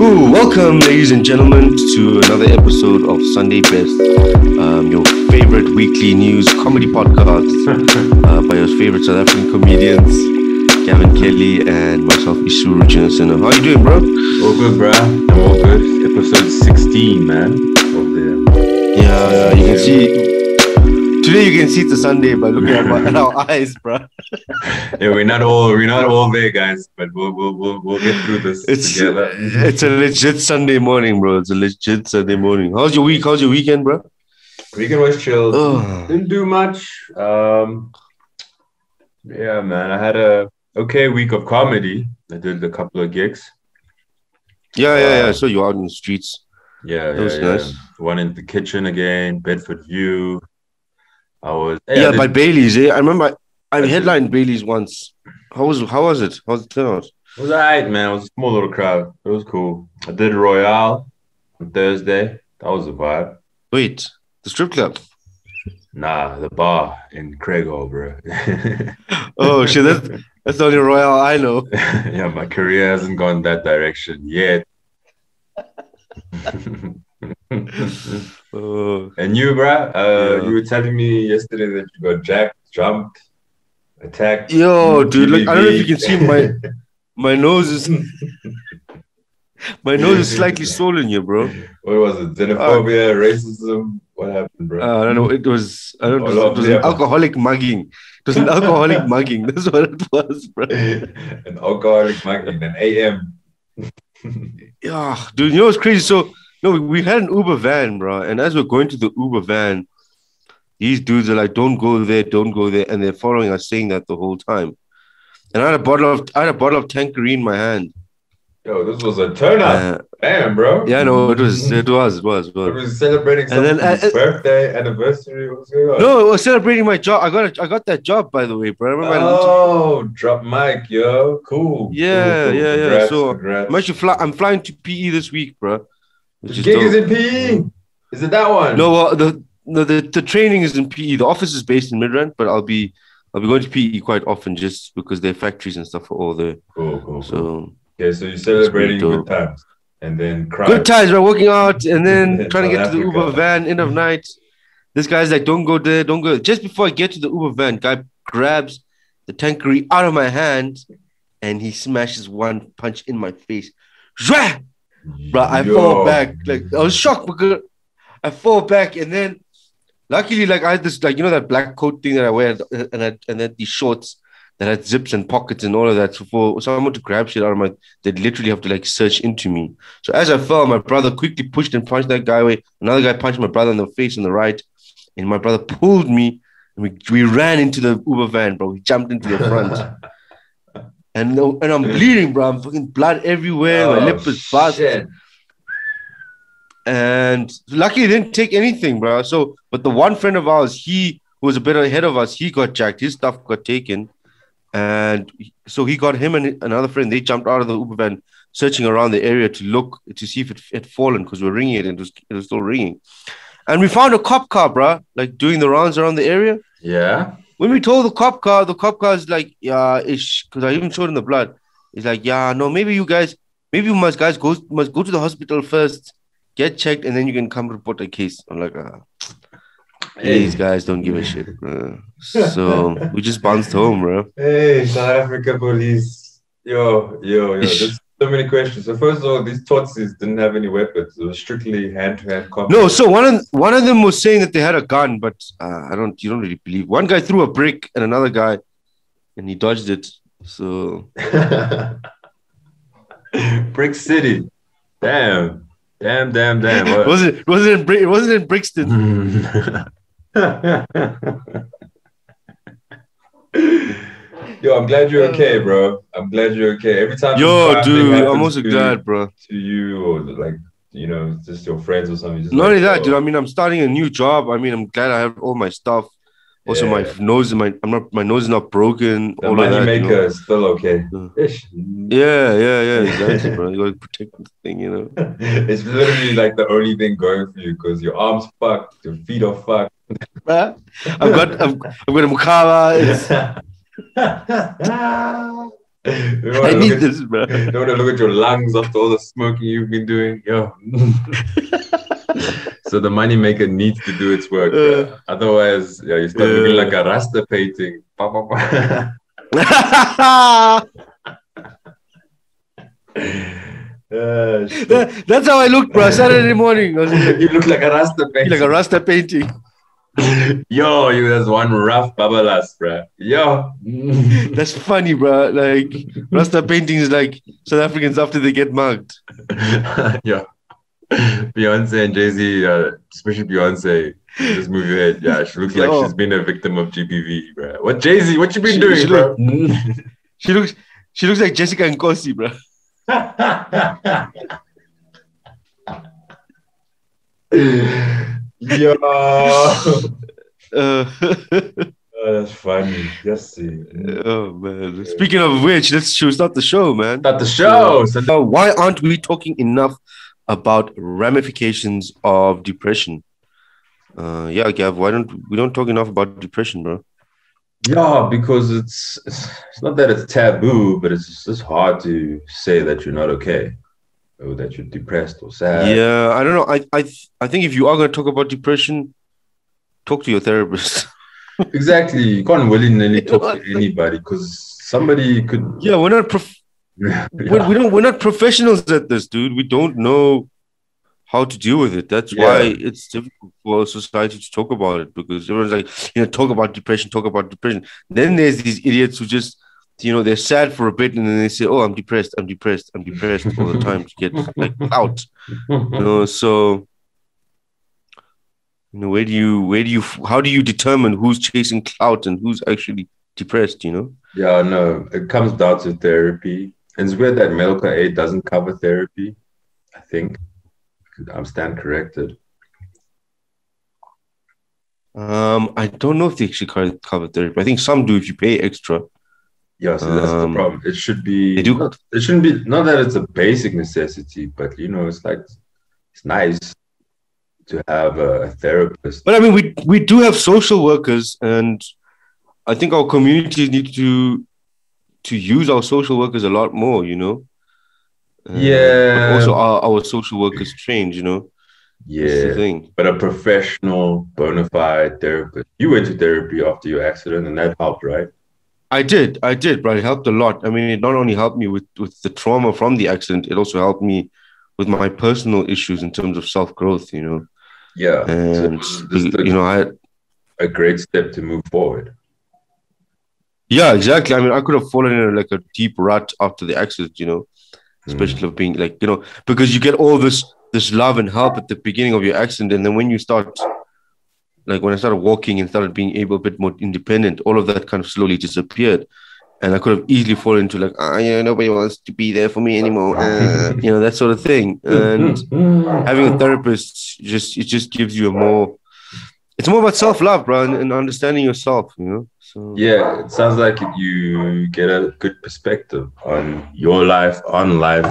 Ooh, welcome, ladies and gentlemen, to another episode of Sunday Best, um, your favorite weekly news comedy podcast uh, by your favorite South African comedians, Gavin Kelly and myself, Isuru Jinasena. How you doing, bro? All good, bruh. I'm all good. Episode 16, man. Of the Yeah, yeah, you can see. Today you can see it's a Sunday by looking at, my, at our eyes, bro. yeah, we're not all we're not all there, guys, but we'll we'll we'll, we'll get through this It's together. it's a legit Sunday morning, bro. It's a legit Sunday morning. How's your week? How's your weekend, bro? Weekend was chill. Oh. Didn't do much. Um, yeah, man. I had a okay week of comedy. I did a couple of gigs. Yeah, yeah, yeah. So you're out in the streets. Yeah, That yeah, was yeah. nice. One in the kitchen again, Bedford View. I was hey, Yeah, did- but Bailey's, eh? I remember I, I headlined Bailey's once. How was how was it? How was it turn out? It was alright, man. It was a small little crowd. It was cool. I did Royale on Thursday. That was a vibe. Wait, the strip club. Nah, the bar in Craigo, bro. Oh shit, that's that's the only Royale I know. yeah, my career hasn't gone that direction yet. Oh, and you, bruh, uh, Yeah. you were telling me yesterday that you got jacked, jumped, attacked. yo, dude, look, I don't know if you can see my my nose is my nose is slightly swollen here, bro. what was it? Xenophobia, racism. What happened, bro? Uh, I don't know. It was I don't know. Oh, It was an alcoholic mugging. It was an alcoholic mugging. That's what it was, bro. An alcoholic mugging, an AM. Yeah, dude, you know what's crazy? So, no, we, had an Uber van, bro, and as we're going to the Uber van, these dudes are like, "Don't go there, don't go there," and they're following us, saying that the whole time. And I had a bottle of I had a bottle of Tanqueray in my hand. Yo, this was a turn up. Uh, Damn, bro. yeah, no, it was, it was, it was, it I was. was celebrating And then, uh, uh, birthday, anniversary. What's going on? No, it was celebrating my job. I got, a, I got that job, by the way, bro. I remember. I- Oh, drop mic, yo. Cool. Yeah, Cool, cool. yeah, yeah. Congrats, So, congrats. I'm actually fly, I'm flying to PE this week, bro. The is gig dope. is in PE. Is it that one? No, well, the, no, the the training is in PE. The office is based in Midrand, but I'll be I'll be going to PE quite often just because their factories and stuff are all there. Cool, cool, cool. So okay, so you're celebrating good times and then cry. good times, we're working out and then trying to get to the Uber van end of night. This guy's like, "Don't go there, don't go." Just before I get to the Uber van, guy grabs the Tanqueray out of my hand, and he smashes one punch in my face. Bro, I Yo. fall back. Like I was shocked because I fall back, and then luckily, like I had this, like you know that black coat thing that I wear, and I, and then these shorts that had zips and pockets and all of that. So for someone to grab shit out of my, they'd literally have to like search into me. So as I fell, my brother quickly pushed and punched that guy away. Another guy punched my brother in the face on the right, and my brother pulled me. And we, we ran into the Uber van, bro. We jumped into the front. And, and I'm bleeding, bro. I'm fucking blood everywhere. my Oh, lip is oh, bust. shit. And luckily, they didn't take anything, bro. So, but the one friend of ours, he who was a bit ahead of us, he got jacked. His stuff got taken. And so he got him and another friend. They jumped out of the Uber van, searching around the area to look to see if it had fallen because we were ringing it and it was, it was still ringing. And we found a cop car, bro, like doing the rounds around the area. Yeah. When we told the cop car, the cop car is like, yeah, ish, because I even showed in the blood. He's like, yeah, no, maybe you guys, maybe you must guys go must go to the hospital first, get checked, and then you can come report a case. I'm like, ah, these guys don't give a shit, bro. So we just bounced home, bro. Hey, South Africa police. Yo, yo, yo. There's so many questions. So first of all, these tsotsis didn't have any weapons. It was strictly hand-to-hand combat. No, so one of one of them was saying that they had a gun, but uh, I don't, you don't really believe. One guy threw a brick, and another guy, and he dodged it. So Brick City. Damn. Damn, damn, damn. Was it was it in Bri- it wasn't in Brixton? Yo, I'm glad you're okay, bro. I'm glad you're okay. Every time, Yo, dude, I'm also to- glad, bro. to you, or like you know, just your friends or something. Just Not like, only that, oh, dude. I mean, I'm starting a new job. I mean, I'm glad I have all my stuff. Also, my nose, my I'm not, my nose is not broken. the all of money that, you know? is still okay. Yeah. Ish. Yeah, yeah, yeah, exactly, bro. You gotta protect the thing, you know. it's literally like the only thing going for you because your arms fucked, your feet are fucked. I've got, I've, I've got a mukava. I need at- this, bro. Don't want to look at your lungs after all the smoking you've been doing. Yo. so the money maker needs to do its work. bruh. Otherwise, yeah, you start looking Uh. like a Rasta painting. Pa, pa, pa. Ah. That- that's how I looked, bro. Saturday morning. Like, you look like a Rasta painting. like a Rasta painting. Yo, you that's one rough babalas, bruh. Yo. That's funny, bro. Like Rasta painting is like South Africans after they get mugged. yeah. Beyonce and Jay Z, uh, especially Beyonce, just move your head. Yeah, she looks like Yo. she's been a victim of GBV, bro. What Jay Z? What you been She- doing, she bro? She looks she looks like Jessica and Nkosi, bro. Yo, Uh, oh, that's funny. Yes, oh man. Speaking of which, let's should start the show, man. Start the show. So why aren't we talking enough about ramifications of depression? Uh, yeah, Gav. Why don't we don't talk enough about depression, bro? Yeah, because it's, it's it's not that it's taboo, but it's just hard to say that you're not okay, or that you're depressed or sad. yeah, I don't know. I I I think if you are going to talk about depression, talk to your therapist. Exactly. You can't willy nilly talk to anybody because somebody could. yeah, we're not prof- Yeah. we, we don't we're not professionals at this, dude. We don't know how to deal with it. That's Yeah. why it's difficult for society to talk about it because everyone's like, you know, talk about depression, talk about depression. Then there's these idiots who just, you know, they're sad for a bit and then they say, "Oh, I'm depressed, I'm depressed, I'm depressed" all the time to get like out. You know, so you know, where do you, where do you, how do you determine who's chasing clout and who's actually depressed? You know. Yeah, no, it comes down to therapy. And it's weird that medical aid doesn't cover therapy. I think I'm stand corrected. Um, I don't know if they actually cover, cover therapy. I think some do if you pay extra. Yeah, so that's Um, the problem. It should be. they do- Not, it shouldn't be. Not that it's a basic necessity, but you know, it's like it's nice to have a therapist. But I mean, we we do have social workers, and I think our communities need to to use our social workers a lot more. You know. Uh, Yeah. Also, our, our social workers trained. You know. Yeah, thing. but a professional, bona fide therapist. You went to therapy after your accident, and that helped, right? I did, I did, but it helped a lot. I mean, it not only helped me with with the trauma from the accident, it also helped me with my personal issues in terms of self growth. You know, Yeah, So and it was just a, you know, I a great step to move forward. Yeah, exactly. I mean, I could have fallen in like a deep rut after the accident, you know, Mm. especially of being like, you know, because you get all this this love and help at the beginning of your accident, and then when you start, like when I started walking and started being able a bit more independent, all of that kind of slowly disappeared, and I could have easily fallen into like, ah, yeah, nobody wants to be there for me anymore, uh, you know, that sort of thing. And having a therapist just it just gives you a more, it's more about self love, bro, and, and understanding yourself, you know. So Yeah, it sounds like you get a good perspective on your life, on life.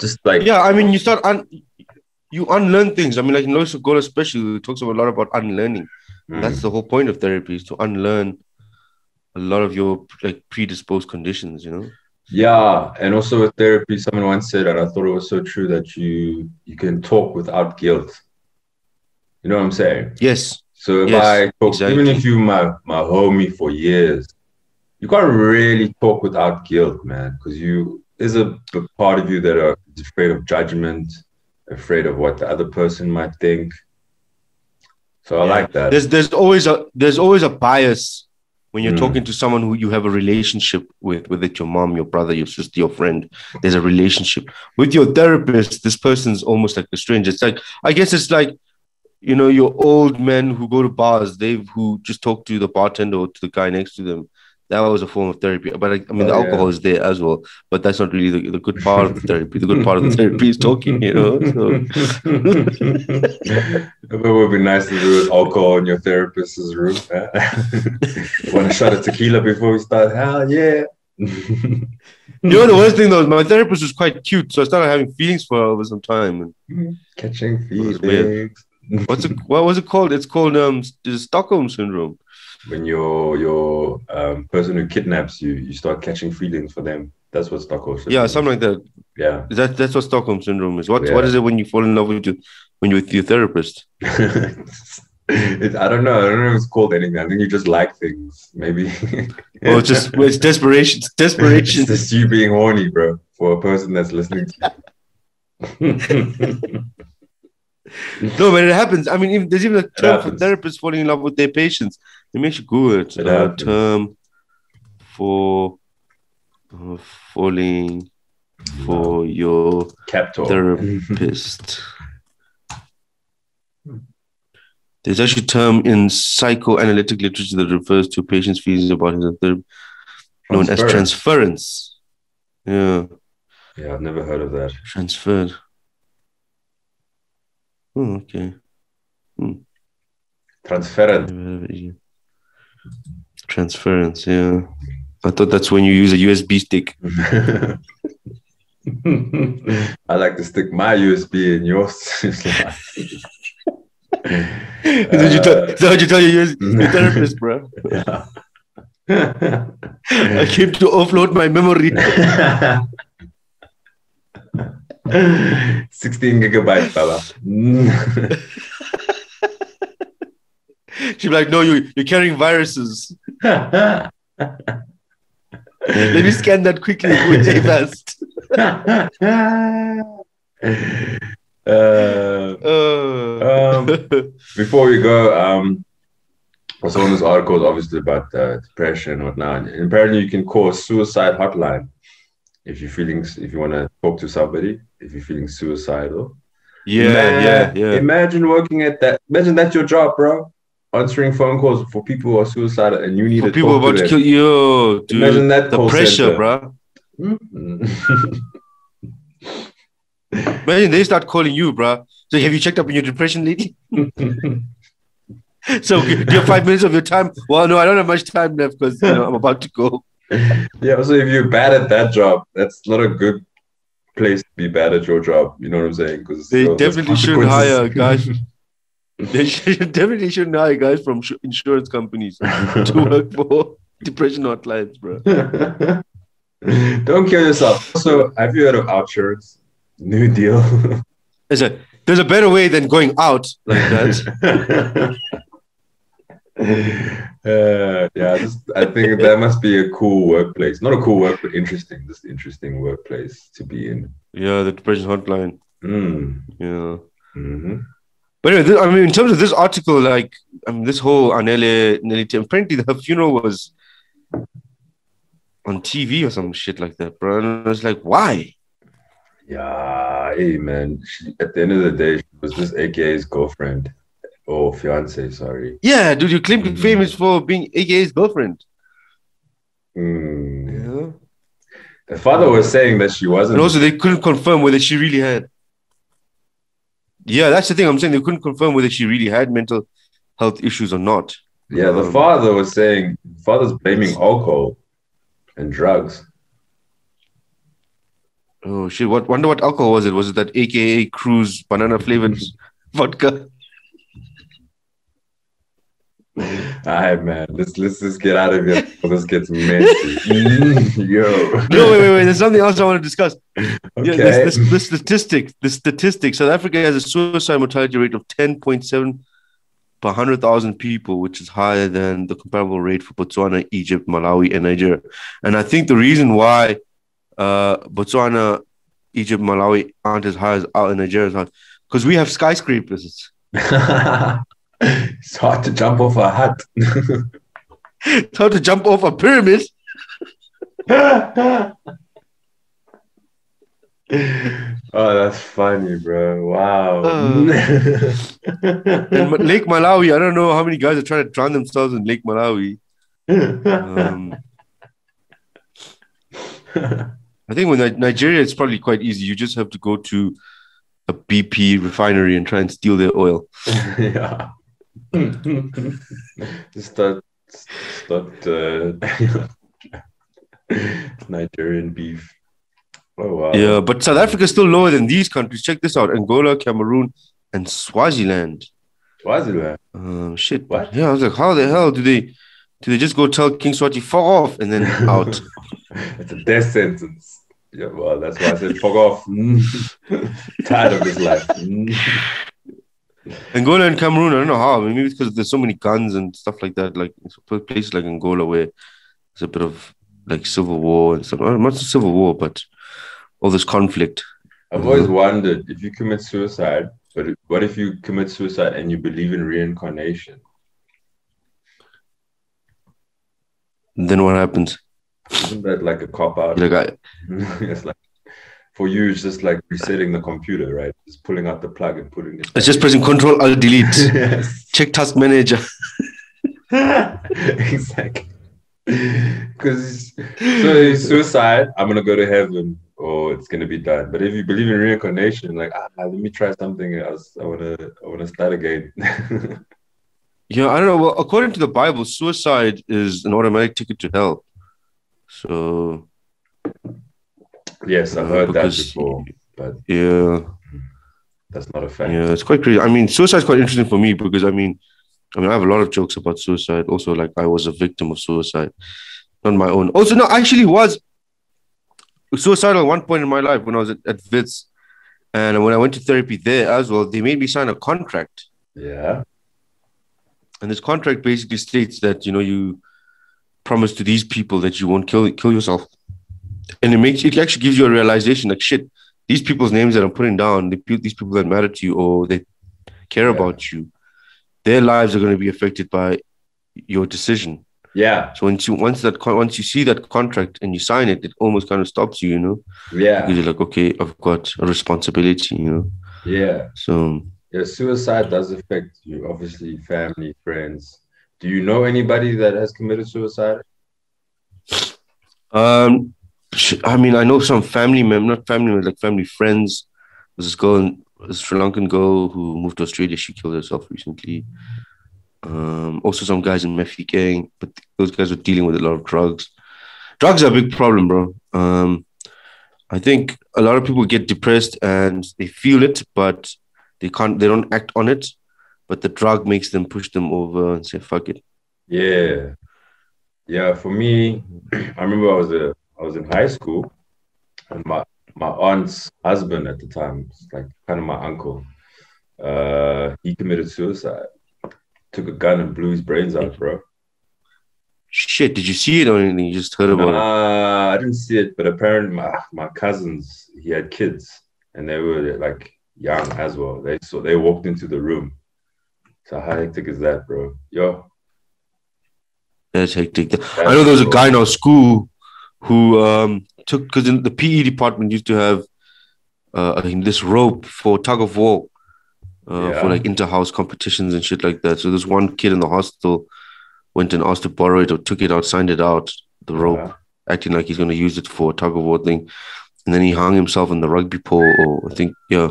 Just like yeah i mean you start un- you unlearn things i mean like in Lois Gola especially talks a lot about unlearning Mm. that's the whole point of therapy is to unlearn a lot of your like predisposed conditions you know Yeah, and also with therapy, someone once said, and I thought it was so true that you you can talk without guilt. You know what I'm saying? yes So if Yes, I talk, exactly. even if you my my homie for years, you can't really talk without guilt, man, because you there's a part of you that are afraid of judgment, afraid of what the other person might think. So I Yeah. like that. there's there's always a there's always a bias when you're Mm. talking to someone who you have a relationship with whether it's your mom your brother your sister your friend there's a relationship with your therapist this person's almost like a stranger it's like i guess it's like you know your old men who go to bars they who just talk to the bartender or to the guy next to them that was a form of therapy but i, I mean Oh, the yeah. alcohol is there as well but that's not really the, the good part of the therapy the good part of the therapy is talking you know so it would be nice to do alcohol in your therapist's room. Want a shot of tequila before we start? Hell yeah. you know the worst thing though is my therapist was quite cute so i started having feelings for her over some time and Catching feelings. what's it what was it called it's called um the stockholm syndrome when your your um, person who kidnaps you, you start catching feelings for them. That's what Stockholm syndrome. Yeah, is. something like that. yeah. That that's what Stockholm syndrome is. What Yeah. what is it when you fall in love with you when you're with your therapist? it, I don't know. I don't know if it's called anything. I think you just like things. Maybe. Well, it's just it's desperation. It's desperation. it's just you being horny, bro, for a person that's listening to you. No, but it happens. I mean, even, there's even a term for therapists falling in love with their patients. Let me actually Google it. It Uh, happens. term for uh, falling for your Captor. therapist. There's actually a term in psychoanalytic literature that refers to a patient's feelings about his therapist, known as Transference. Yeah, Yeah, I've never heard of that. transferred. Oh, okay. Transferent. Never heard of it either. Transference, yeah. I thought that's when you use a USB stick. I like to stick my USB in yours. What you tell, is that what you tell your, US your therapist, bro? Yeah. I came to offload my memory. 16 gigabytes, fella. She'd be like, no, you, you're carrying viruses. Let me scan that quickly with Avast. uh, Uh, Um, before we go, um, I saw in this article obviously about uh, depression and whatnot. And apparently, you can call a suicide hotline if you're feeling if you want to talk to somebody if you're feeling suicidal. yeah, Man, yeah, yeah. Imagine working at that. Imagine that's your job, bro. Answering phone calls for people who are suicidal and you need For to people about to to kill you, dude. Imagine that the pressure, center. bro. Mm. Imagine they start calling you, bro. So have you checked up on your depression lady? So do you have five minutes of your time? Well, no, I don't have much time left because you know, I'm about to go. yeah, so if you're bad at that job, that's not a good place to be bad at your job. You know what I'm saying? Because They definitely shouldn't hire guys. They should, definitely shouldn't hire guys from sh- insurance companies to work for depression hotlines, bro. Don't kill yourself. So, have you heard of Outsurance? New deal. There's a there's a better way than going out like that. uh, yeah, just, I think that must be a cool workplace. Not a cool work, but interesting. Just interesting workplace to be in. yeah, the depression hotline. Mm. Yeah. hmm But anyway, this, I mean, in terms of this article, like, I mean, this whole Anele Nelly, apparently her funeral was on TV or some shit like that, bro. And I was like, why? Yeah, hey man. She, at the end of the day, she was just AKA's girlfriend or fiance. Sorry. Yeah, dude, you claim to be Mhm. famous for being AKA's girlfriend. Mm. Yeah. The father was saying that she wasn't. And also, they couldn't confirm whether she really had. Yeah, that's the thing. I'm saying they couldn't confirm whether she really had mental health issues or not. yeah, the Um, father was saying. Father's blaming alcohol and drugs. Oh shit! What wonder what alcohol was it? Was it that AKA Cruz banana flavored vodka? All right, man. Let's let's just get out of here this gets messy. Mm, Yo. No, wait, wait, wait. There's something else I want to discuss. Yeah, Okay. this, this, the statistic, the statistic. South Africa has a suicide mortality rate of 10.7 per 100,000 people, which is higher than the comparable rate for Botswana, Egypt, Malawi, and Nigeria. And I think the reason why uh, Botswana, Egypt, Malawi aren't as high as out in Nigeria is because we have skyscrapers. It's hard to jump off a hut. It's hard to jump off a pyramid. oh, that's funny, bro. Wow. Uh. In Lake Malawi, I don't know how many guys are trying to drown themselves in Lake Malawi. Um, I think with Nigeria, it's probably quite easy. You just have to go to a BP refinery and try and steal their oil. yeah. Start, start uh, Nigerian beef. Oh wow. Yeah, but South Africa is still lower than these countries. Check this out: Angola, Cameroon, and Swaziland. Swaziland. Um, shit. What? Yeah, I was like, how the hell do they? Do they just go tell King Mswati fuck off and then out? it's a death sentence. Yeah, well, that's why I said fuck off. Tired of this life. Angola and Cameroon, I don't know how. Maybe because there's so many guns and stuff like that. Like places like Angola where there's a bit of like civil war and stuff. Not civil war, but all this conflict. I've always wondered if you commit suicide, but what if you commit suicide and you believe in reincarnation? Then what happens? Isn't that like a cop out? Like I, it's like for you, it's just like resetting the computer, right? Just pulling out the plug and putting it. It's just pressing Control Alt Delete. yes. Check Task Manager. exactly. Because so suicide, I'm gonna go to heaven or it's gonna be done. But if you believe in reincarnation, like ah, let me try something else. I wanna I wanna start again. yeah, I don't know. Well, according to the Bible, suicide is an automatic ticket to hell. So yes, I heard because, that before. But yeah, that's not a fact. Yeah, it's quite crazy. I mean, suicide is quite interesting for me because I mean I mean, I have a lot of jokes about suicide. Also, like I was a victim of suicide, not my own. Also, no, I actually was suicidal at one point in my life when I was at, at Wits, and when I went to therapy there as well. They made me sign a contract. Yeah. And this contract basically states that you know you promise to these people that you won't kill kill yourself, and it makes it actually gives you a realization like shit. These people's names that I'm putting down, the, these people that matter to you or they care yeah. about you, their lives are going to be affected by your decision. Yeah. So once you once that once you see that contract and you sign it, it almost kind of stops you, you know. Yeah. Because you're like, okay, I've got a responsibility, you know. Yeah. So. Yeah, suicide does affect you. Obviously, family, friends. Do you know anybody that has committed suicide? Um, I mean, I know some family members, not family members, like family friends. There's this girl in a Sri Lankan girl who moved to Australia. She killed herself recently. Um, also, some guys in Mafikeng, but those guys were dealing with a lot of drugs. Drugs are a big problem, bro. Um, I think a lot of people get depressed and they feel it, but they can't. They don't act on it. But the drug makes them push them over and say, "Fuck it." Yeah, yeah. For me, I remember I was a I was in high school, and my my aunt's husband at the time, like kind of my uncle, uh, he committed suicide. Took a gun and blew his brains out, bro. Shit, did you see it or anything? You just heard about it? I didn't see it, but apparently my, my cousins, he had kids and they were like young as well. They so they walked into the room. So how hectic is that, bro? Yo. That's hectic. That's I know there was a guy in our school who um took because in the PE department used to have uh, I think this rope for tug of war uh, yeah. for like inter-house competitions and shit like that. So this one kid in the hostel went and asked to borrow it or took it out, signed it out, the rope, yeah. acting like he's going to use it for a tug of war thing. And then he hung himself in the rugby pole, or I think, yeah,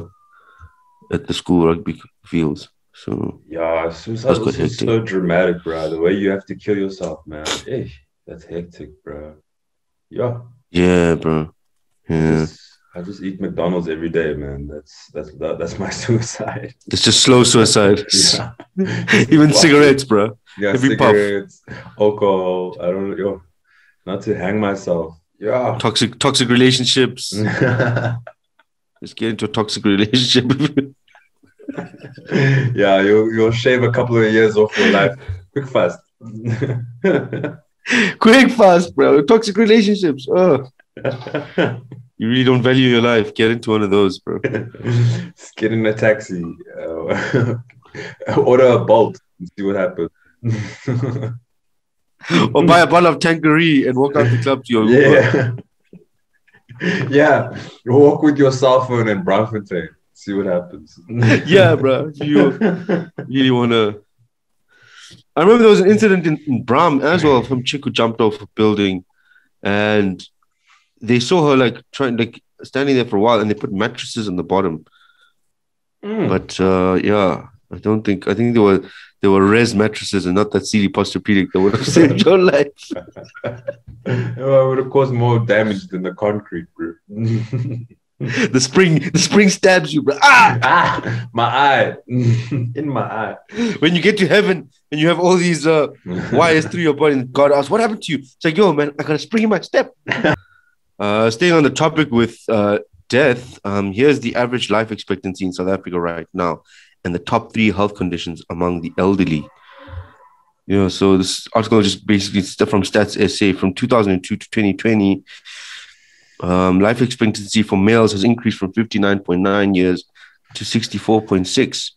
at the school rugby fields. So yeah, suicide is so dramatic, bro. The way you have to kill yourself, man. Hey, that's hectic, bro. Yeah. Yeah, bro. Yeah. I just, I just eat McDonald's every day, man. That's that's that, that's my suicide. It's just slow suicide. Even cigarettes, bro. Yeah, every cigarettes, puff. alcohol. I don't know. Not to hang myself. Yeah. Toxic toxic relationships. just get into a toxic relationship. yeah, you'll you'll shave a couple of years off your life quick fast. Quick, fast, bro. Toxic relationships. Oh. you really don't value your life. Get into one of those, bro. Get in a taxi. Uh, order a bolt and see what happens. or buy a bottle of Tanqueray and walk out the club to your Yeah. yeah. Walk with your cell phone in Braamfontein. See what happens. yeah, bro. You really want to I remember there was an incident in, in Braam as well from chick who jumped off a building and they saw her like trying like standing there for a while and they put mattresses on the bottom. Mm. But uh, yeah, I don't think I think there were there were res mattresses and not that Sealy Posturepedic that would have saved your life. it would have caused more damage than the concrete, bro. the spring, the spring stabs you, bro. Ah! ah, my eye, in my eye. When you get to heaven and you have all these uh, wires through your body, and God asks, "What happened to you?" It's like, "Yo, man, I got a spring in my step." uh, staying on the topic with uh, death, um, here's the average life expectancy in South Africa right now, and the top three health conditions among the elderly. You know, so this article is just basically stuff from Stats SA from 2002 to 2020. Um, life expectancy for males has increased from 59.9 years to 64.6.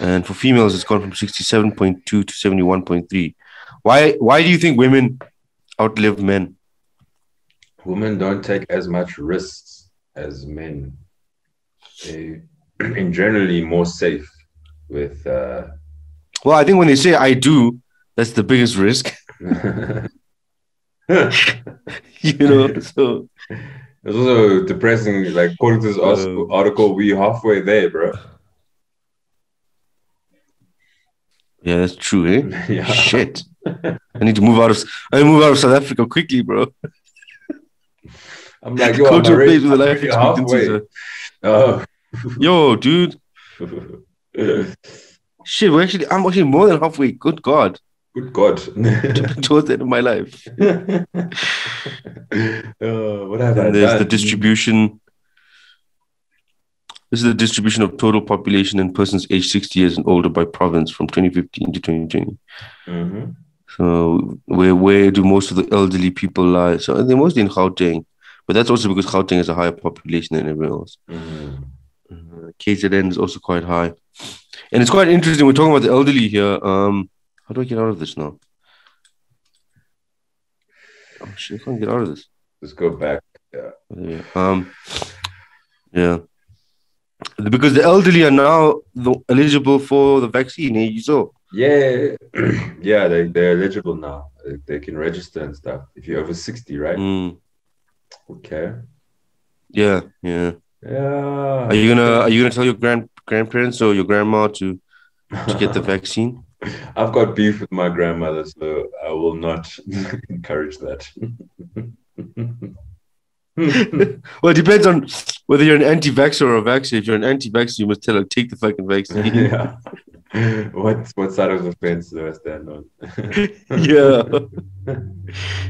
And for females, it's gone from 67.2 to 71.3. Why, why do you think women outlive men? Women don't take as much risks as men. They in generally more safe with uh Well, I think when they say I do, that's the biggest risk. you know, so It's also depressing. Like according to this Uh. article, we halfway there, bro. yeah, that's true, eh? yeah. Shit. I need to move out of I need to move out of South Africa quickly, bro. I'm like, yo, Go I'm to a already, place with a I'm life expectancy. Oh. Yo, dude. Shit, we're actually I'm actually more than halfway. Good God. Good God. Towards the end of my life. Uh, what have I And there's the distribution. This is the distribution of total population in persons aged 60 years and older by province from 2015 to 2020. Mhm. So where where do most of the elderly people lie? So they're mostly in Gauteng, but that's also because Gauteng has a higher population than everywhere else. Mhm. Uh, KZN is also quite high, and it's quite interesting. We're talking about the elderly here. Um, how do I get out of this now? Oh shit! I can't get out of this. Let's go back. Yeah. Um, yeah. Because the elderly are now the, eligible for the vaccine. Eh? You saw. Yeah, yeah, they they're eligible now. They, can register and stuff. If you're over sixty, right? Mm, Okay. yeah, yeah. Yeah. Are you gonna Are you gonna tell your grand grandparents or your grandma to to get the vaccine? I've got beef with my grandmother, so I will not encourage that. Well, it depends on whether you're an anti-vaxxer or a vaxxer. If you're an anti-vaxxer, you must tell her take the fucking vaccine. yeah. What what side of the fence do I stand on? yeah.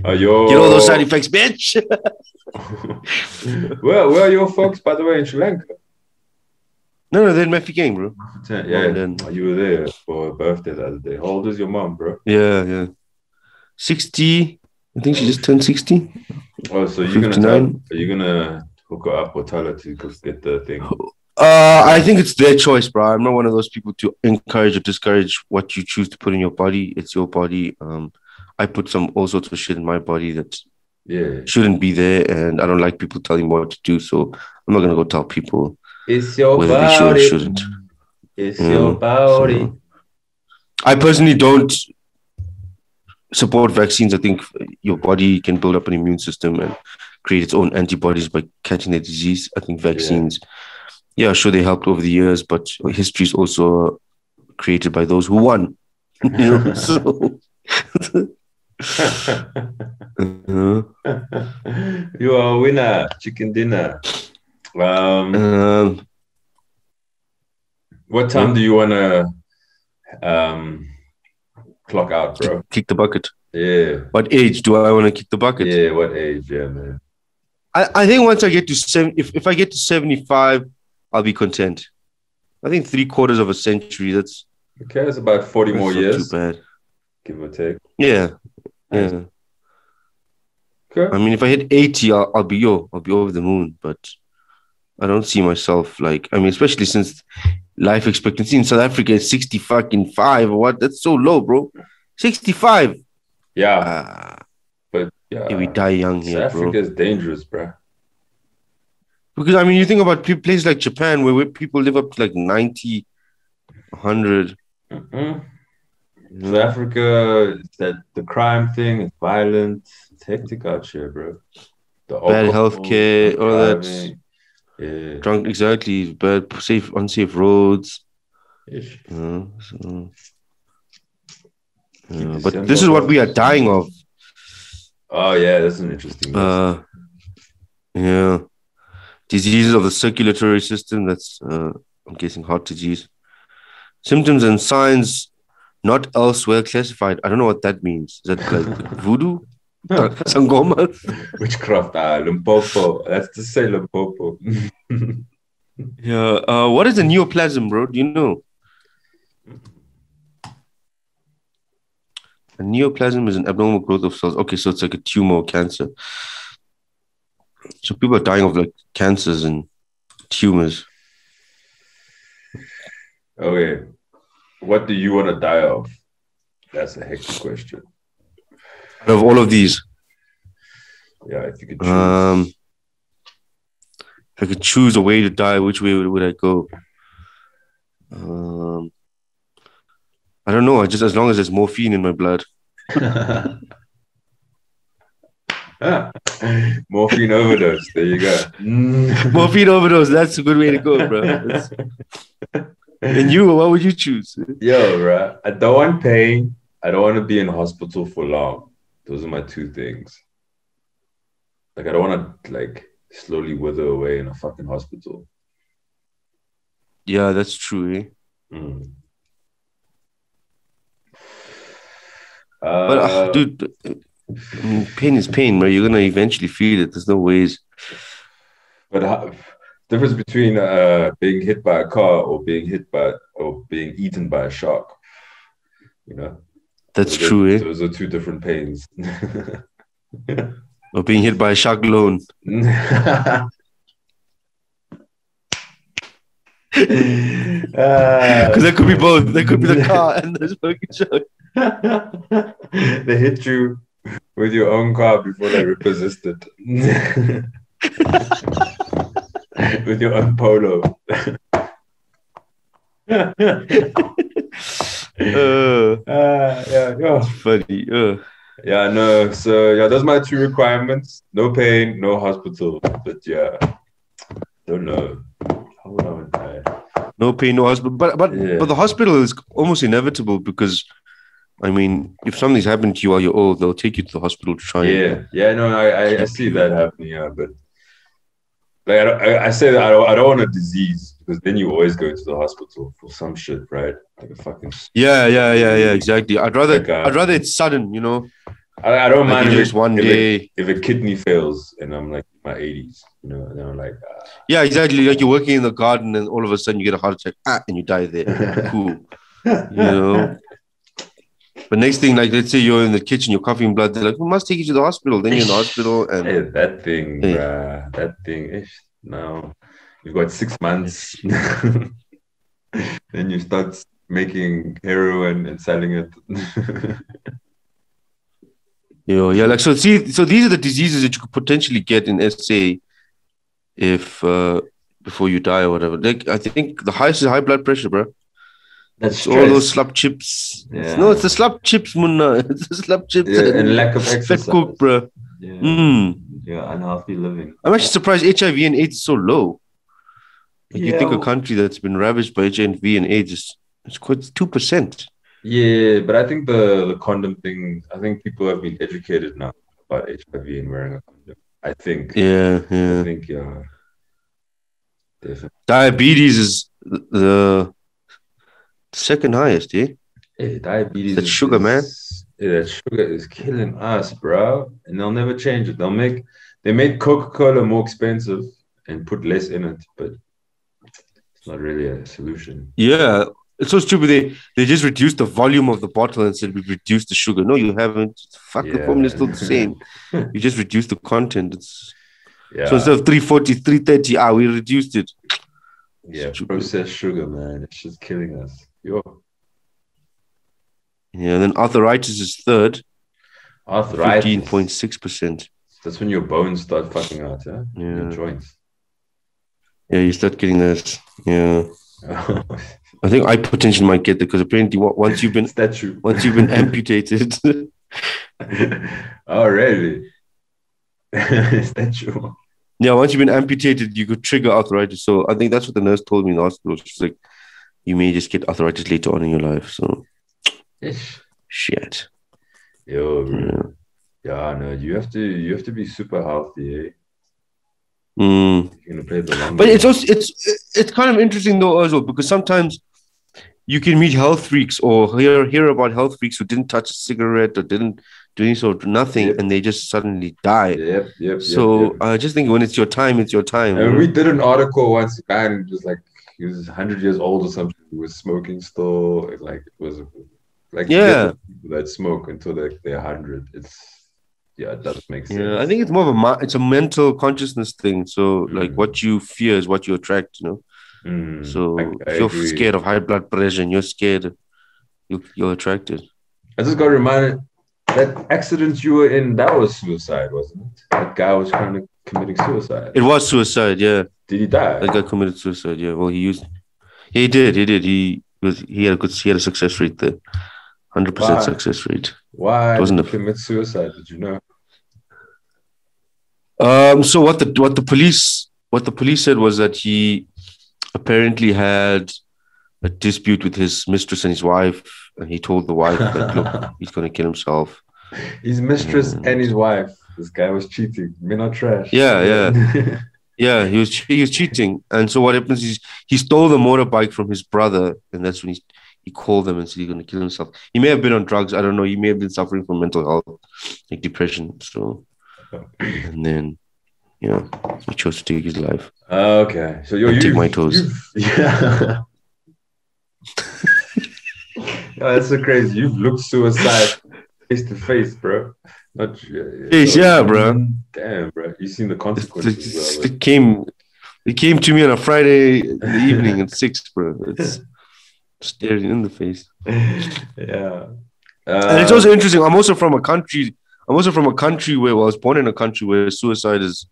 Are your Get all those side effects, bitch. where where are your folks, by the way, in Sri Lanka? No, no, they're in Mafikeng, bro. Yeah, then- you were there for a birthday the other day. How old is your mom, bro? Yeah, yeah. 60. I think she just turned 60. Oh, so you're gonna tell, are you gonna hook her up or tell her to get the thing? Uh, I think it's their choice, bro. I'm not one of those people to encourage or discourage what you choose to put in your body. It's your body. Um, I put some all sorts of shit in my body that Yeah. shouldn't be there, and I don't like people telling me what to do. So I'm not gonna go tell people It's your whether they should or body. shouldn't. It's Yeah, your body. so- I personally don't support vaccines. I think your body can build up an immune system and create its own antibodies by catching the disease. I think vaccines, yeah, sure, they helped over the years, but history is also created by those who won. you know, so. You are a winner. Chicken dinner. Um, um, what time do you wanna um clock out, bro? kick the bucket. Yeah. What age do I want to kick the bucket? Yeah. What age? Yeah, man. I, I think once I get to seven, if, if I get to 75, I'll be content. I think three quarters of a century, that's, Okay, it's about forty that's more years, too bad. give or take. Yeah. Yeah. Okay. I mean, if I hit 80, I'll, I'll be, yo, I'll be over the moon, but I don't see myself like, I mean, especially since life expectancy in South Africa is 60 fucking five what? That's so low, bro. 65. Yeah, Ah, but yeah, yeah, we die young South here, Africa bro. is dangerous, bro. Because, I mean, you think about places like Japan where, where people live up to like 90, 100. Mhm. South? Africa, that the crime thing, it's violent, it's hectic out here, bro. The Bad healthcare, all that. Yeah. Drunk, exactly. Bad, safe, unsafe roads. You know, so, yeah, but this is what we are dying of. Oh yeah, that's an interesting. Uh, yeah. diseases of the circulatory system. That's uh, I'm guessing heart disease. Symptoms and signs not elsewhere classified. I don't know what that means. Is that like voodoo? Sangoma? Witchcraft, ah, Limpopo. That's to say Limpopo. Yeah. Uh, what is a neoplasm, bro? Do you know? A neoplasm is an abnormal growth of cells. Okay, so it's like a tumor or cancer. So people are dying of like cancers and tumors. okay. What do you want to die of? That's a hectic question. Out of all of these, Yeah, if you could choose. um, if I could choose a way to die, which way would, would I go? Um, I don't know. I just as long as there's morphine in my blood. Morphine overdose. There you go. morphine overdose. That's a good way to go, bro. That's- and you, what would you choose? Yo, bro. I don't want pain. I don't want to be in hospital for long. Those are my two things. Like I don't want to like slowly wither away in a fucking hospital. Yeah, that's true. Eh? Mm. But uh, Uh, dude, I mean, pain is pain, bro. You're gonna eventually feel it. There's no ways. But how, difference between uh, being hit by a car or being hit by or being eaten by a shark. You know, That's true, eh? Those are two different pains. Or being hit by a shark alone. Because that could be both. That could be the car and the fucking shark. they hit you with your own car before they repossessed it. with your own polo. Uh, Ah, yeah, yeah. funny. Uh. Yeah, no. So yeah, those are my two requirements. No pain, no hospital. But yeah, don't know. How would I would die? No pain, no hospital. But but Yeah. but the hospital is almost inevitable because, I mean, if something's happened to you while you're old, they'll take you to the hospital to try. and- Yeah, yeah, no, I, I, I see that happening. Yeah, but like I, don't, I, I say that I don't, I don't want a disease because then you always go to the hospital for some shit, right? Like a fucking. yeah, yeah, yeah, yeah. Exactly. I'd rather Like, uh, I'd rather it's sudden. You know, I, I don't like mind if, just it- one if, day. it- if a kidney fails and I'm like in my 80s, you know, and I'm like, ah. Yeah, exactly. Like you're working in the garden and all of a sudden you get a heart attack ah, and you die there. Cool. You know. But next thing, like let's say you're in the kitchen, you're coughing blood, they're like, we must take you to the hospital. Then you're in the hospital and Hey, that thing, bruh, that thing. Ish, no, you've got six months. then you start making heroin and selling it. you know, yeah, like so see, so these are the diseases that you could potentially get in SA if uh before you die or whatever. Like I think the highest is high blood pressure, bro. That's all those slap chips. Yeah. No, it's the slap chips, Munna. It's the slap chips yeah, and, and lack of fat exercise. cook, bro. Yeah. Mm. yeah, unhealthy living. I'm actually surprised HIV and AIDS is so low. Like you think a country that's been ravaged by HIV and AIDS is it's quite two percent. Yeah, but I think the the condom thing. I think people have been educated now about HIV and wearing a condom. I think. Yeah, yeah. I think yeah. Definitely. Diabetes is the second highest, eh? Hey, diabetes. That is- sugar, man. Yeah, that sugar is killing us, bro. And they'll never change it. They'll make they made Coca-Cola more expensive and put less in it, but it's not really a solution. Yeah. It's so stupid. They they just reduced the volume of the bottle and said we reduced the sugar. No, you haven't. Fuck the Yeah. formula is still the same. you just reduced the content. It's Yeah, so instead of 340, 330, ah, we reduced it. yeah, stupid. processed sugar, man. It's just killing us. Yo, Yeah, and then arthritis is third, arthritis. fifteen point six percent. That's when your bones start fucking out, huh? Your joints. Yeah, you start getting this. Yeah. I think I potentially might get that because apparently once you've been statue. once you've been amputated, oh, really? statue. yeah, once you've been amputated, you could trigger arthritis. So I think that's what the nurse told me in the hospital. She's like, you may just get arthritis later on in your life. So Ish. shit. Yo. Yeah. Yeah, no, you have to you have to be super healthy, eh? Mm. You're gonna play the long But it's also it's it's kind of interesting though as well because sometimes you can meet health freaks or hear hear about health freaks who didn't touch a cigarette or didn't do any sort of nothing Yep. and they just suddenly die. Yep, yep, yep. So yep. I just think when it's your time, it's your time. And we did an article once. A guy was like, he was 100 years old or something. He was smoking still. It, Like, it was like, Yeah. that smoke until they're, they're 100. It's, yeah, it doesn't make sense. yeah, I think it's more of a it's a mental consciousness thing. So like Mm. what you fear is what you attract. You know. Mm, So I- I if you're agree. scared of high blood pressure and you're scared, you you're attracted. I just got reminded that accident you were in, that was suicide, wasn't it? That guy was kind of committing suicide. It was suicide. Yeah, Did he die? that guy committed suicide. Yeah. Well, he used. He did. He did. He was. He had a good. He had a success rate there. Hundred percent success rate. Why it Wasn't did a- commit suicide? Did you know? Um. So what the what the police what the police said was that he apparently had a dispute with his mistress and his wife, and he told the wife that look, he's going to kill himself. His mistress Mm. and his wife. This guy was cheating. Men are trash. Yeah, yeah. Yeah, he was he was cheating, and so what happens is he stole the motorbike from his brother, and that's when he he called them and said he's going to kill himself. He may have been on drugs. I don't know. He may have been suffering from mental health, like depression. So, and then, yeah, he chose to take his life. okay. So you're And take you, my toes. Yeah. yeah, that's so crazy. You've looked suicide face to face, bro. Not yeah, Face, yeah, bro. Damn, bro. You seen the It, consequences. it, it came, it came to me on a Friday evening at six, bro. It's staring in the face. yeah. and it's Uh, also interesting. I'm also from a country. I'm also from a country where well, I was born in a country where suicide is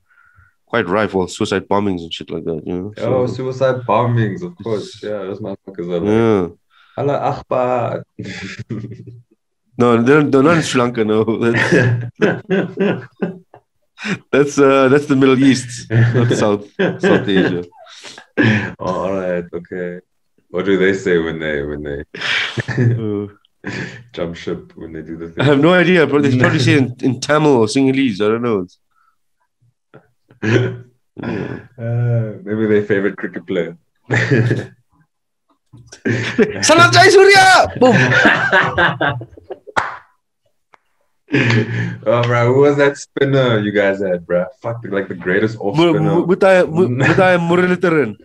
quite rife. Well, suicide bombings and shit like that. You know. Oh, suicide bombings, of course. Yeah, those motherfuckers are like, yeah. Allah Akbar. No, they're, they're not in Sri Lanka. No, that's that's, uh, that's the Middle East, not South South Asia. all right, okay. What do they say when they when they Uh, jump ship when they do the thing. I have no idea, bro. They probably say in, in Tamil or Sinhalese. I don't know. Uh, maybe their favorite cricket player. Sanath Jayasuriya. Boom. Oh, bro, who was that spinner you guys had, bro? Fuck, like the greatest off spinner. mu- Muttiah Mu- Muttiah Muralitharan.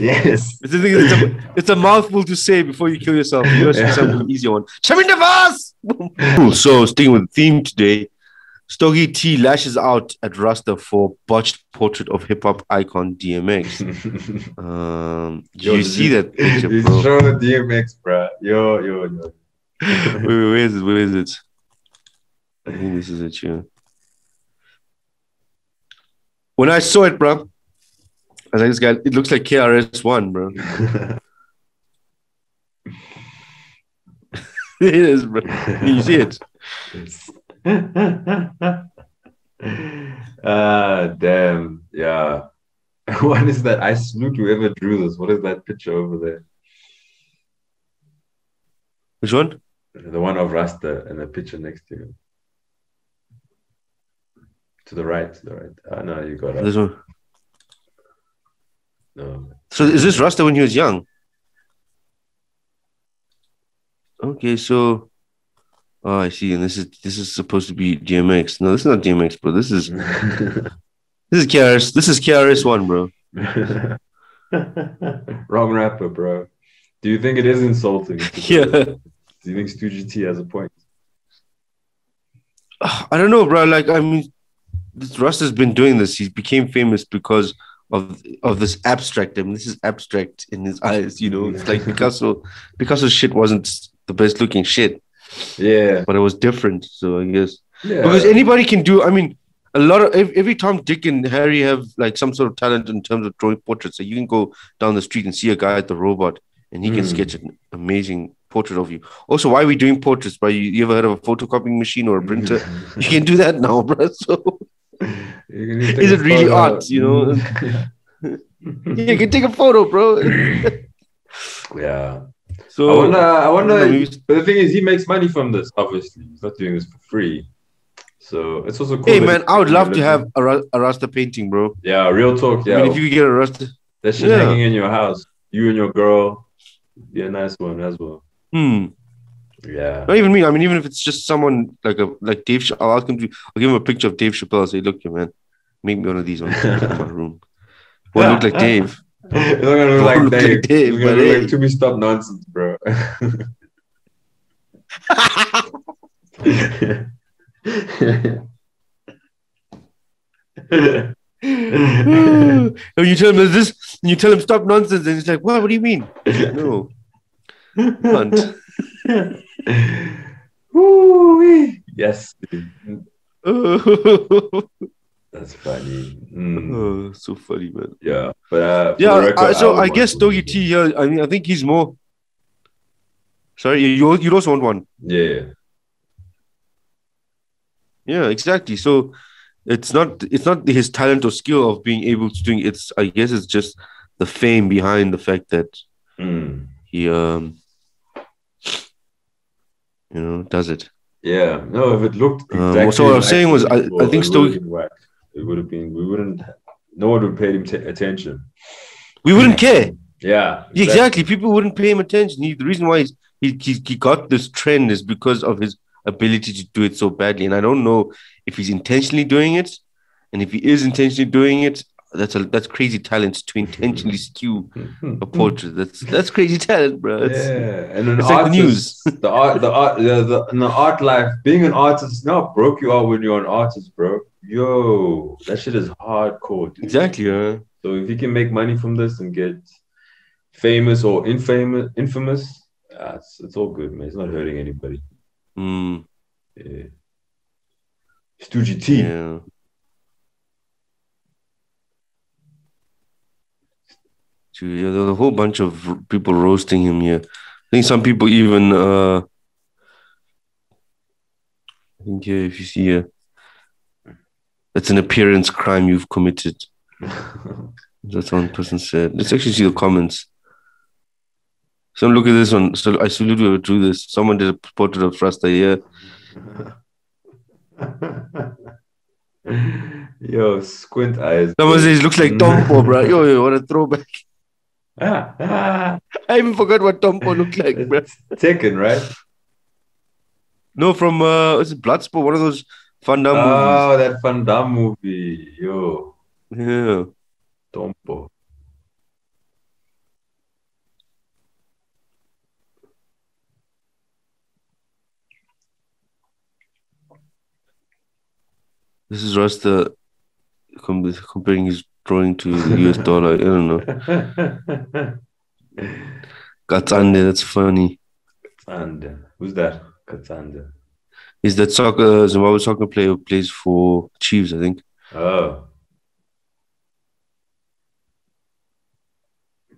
yes. It's a, it's, a, it's a mouthful to say before you kill yourself. You know, Yeah. something an easier one. Chaminda Vaas! Cool. So, sticking with the theme today, Stogie T lashes out at Rasta for botched portrait of hip hop icon DMX. Um, do Yo, you did see that picture, He's bro? showing the DMX, bro. Yo, yo, yo. Wait, wait, where is it? Where is it? I think this is it, yeah. When I saw it, bro, I was like, this guy, it looks like KRS1, bro. it is, bro. You see it? ah, damn. Yeah. What is that? I salute whoever drew this. What is that picture over there? Which one? The one of Rasta and the picture next to him. To the right, to the right. Ah, no, you got it. This one. No. So is this Rasta when he was young? Okay, so oh I see, and this is this is supposed to be DMX. No, this is not DMX, bro. This is this is KRS. This is KRS one, bro. Wrong rapper, bro. Do you think it is insulting? Yeah. Do you think Stogie T has a point? I don't know, bro. Like I mean, this Rasta's been doing this. He became famous because of of this abstract. I mean, this is abstract in his eyes. You know, it's like Picasso. Picasso's shit wasn't the best looking shit, Yeah. but it was different. So I guess. Yeah. because anybody can do i mean a lot of ev- every tom dick and harry have like some sort of talent in terms of drawing portraits so you can go down the street and see a guy at the robot and he can Mm. sketch an amazing portrait of you also why are we doing portraits bro you, you ever heard of a photocopying machine or a printer you can do that now bro so can Is it really photo. art, you know? you can take a photo bro yeah. so I wonder. I wonder. maybe- but the thing is, he makes money from this. Obviously, he's not doing this for free. So it's also cool. Hey man, I would love to have a, a Rasta painting, bro. Yeah, real talk. I Yeah, mean, if you get a Rasta, that shit Yeah. hanging in your house. You and your girl. Be a nice one as well. hmm. Yeah. Not even me. I mean, even if it's just someone like a like Dave, I'll ask him to. I'll give him a picture of Dave Chappelle. I'll say, look, here, man, make me one of these on in my room. Won't look like Dave. It's not gonna look like Look like Dave. Dave, It's gonna but look hey. like to be stop nonsense, bro. and you tell him this, and you tell him stop nonsense, and he's like, what? What do you mean? No, cunt. Woo-wee. yes, oh, that's funny. Mm, so funny, man. yeah, but uh, Yeah, record, uh, so would I guess Doggy Stogie T here. I mean, I think he's more. Sorry, you you also want one? Yeah, Yeah, exactly. So it's not it's not his talent or skill of being able to doing it's I guess it's just the fame behind the fact that Mm, he um you know does it. yeah. No, if it looked Um, exactly so what I was saying was, I- I think it Stogie- would've been whack. It would have been. We wouldn't. No one would pay him t- attention. We wouldn't care. Yeah, Exactly. People wouldn't pay him attention. He, the reason why he's, he, he he got this trend is because of his ability to do it so badly. And I don't know if he's intentionally doing it, and if he is intentionally doing it, that's a that's crazy talent to intentionally skew a portrait. That's that's crazy talent, bro. It's- yeah, and an it's like the artist, the art, the art, the, the, the art life, being an artist is not broke you out when you're an artist, bro. Yo, that shit is hardcore. Dude. Exactly. Uh, So if you can make money from this and get famous or infamous, infamous, uh, it's, it's all good, man. It's not hurting anybody. mm, Yeah. Stogie T. yeah. Yeah, there was a whole bunch of people roasting him here. I think some people even. Uh, I think here, if you see here, that's an appearance crime you've committed. That's one person said. Let's actually see the comments. So look at this one. So I salute whoever drew this. Someone did a portrait of Rasta here. Yo, squint eyes. Someone says looks like Tong Po, bro. Yo, yo, what a throwback. Ah, ah. I even forgot what Tong Po looked like, bro. It's Tekken, right? No, from uh, is it Bloodsport? One of those Van Damme Oh, that Van Damme movie. Yo. Yeah. Tong Po. This is Rasta comparing his drawing to the US dollar. I don't know. Katsande, that's funny. Katsande. Who's that? Katsande. Is that soccer Zimbabwe soccer player who plays for Chiefs, I think. Oh.